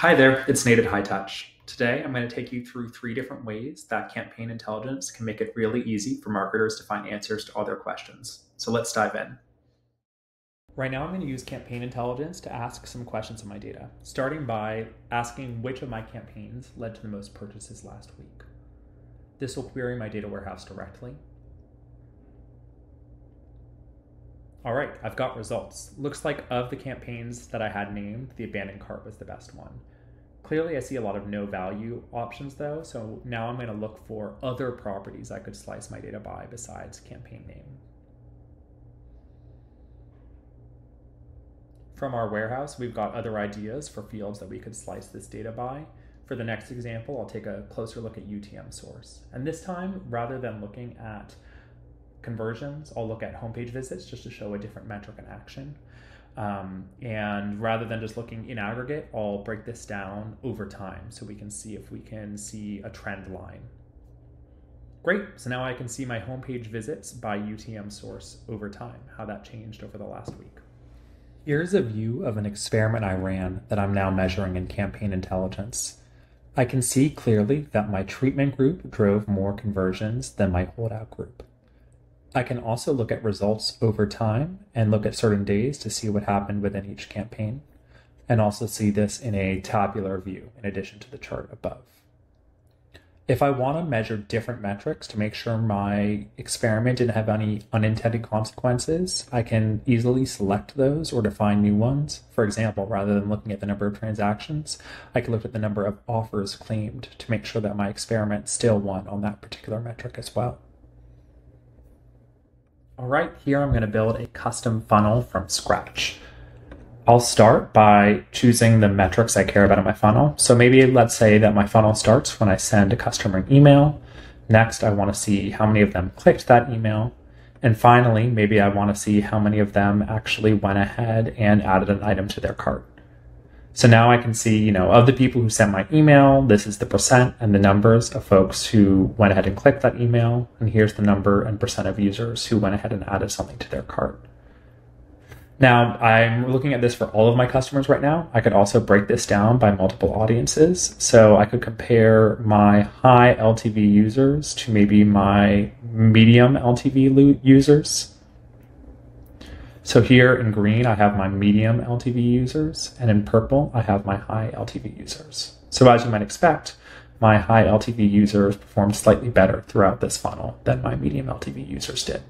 Hi there, it's Nate at Hightouch. Today, I'm going to take you through three different ways that campaign intelligence can make it really easy for marketers to find answers to all their questions. So let's dive in. Right now, I'm going to use campaign intelligence to ask some questions of my data, starting by asking which of my campaigns led to the most purchases last week. This will query my data warehouse directly. All right, I've got results. Looks like of the campaigns that I had named, the abandoned cart was the best one. Clearly, I see a lot of no value options though, so now I'm going to look for other properties I could slice my data by besides campaign name. From our warehouse, we've got other ideas for fields that we could slice this data by. For the next example, I'll take a closer look at UTM source. And this time, rather than looking at conversions, I'll look at homepage visits just to show a different metric in action. Um, and rather than just looking in aggregate, I'll break this down over time so we can see if we can see a trend line. Great, so now I can see my homepage visits by UTM source over time, how that changed over the last week. Here's a view of an experiment I ran that I'm now measuring in campaign intelligence. I can see clearly that my treatment group drove more conversions than my holdout group. I can also look at results over time and look at certain days to see what happened within each campaign, and also see this in a tabular view in addition to the chart above. If I want to measure different metrics to make sure my experiment didn't have any unintended consequences, I can easily select those or define new ones. For example, rather than looking at the number of transactions, I can look at the number of offers claimed to make sure that my experiment still won on that particular metric as well. All right, here I'm going to build a custom funnel from scratch. I'll start by choosing the metrics I care about in my funnel. So maybe let's say that my funnel starts when I send a customer an email. Next, I want to see how many of them clicked that email. And finally, maybe I want to see how many of them actually went ahead and added an item to their cart. So now I can see, you know, of the people who sent my email, this is the percent and the numbers of folks who went ahead and clicked that email. And here's the number and percent of users who went ahead and added something to their cart. Now, I'm looking at this for all of my customers right now. I could also break this down by multiple audiences. So I could compare my high LTV users to maybe my medium LTV users. So here in green, I have my medium LTV users, and in purple, I have my high LTV users. So as you might expect, my high LTV users performed slightly better throughout this funnel than my medium LTV users did.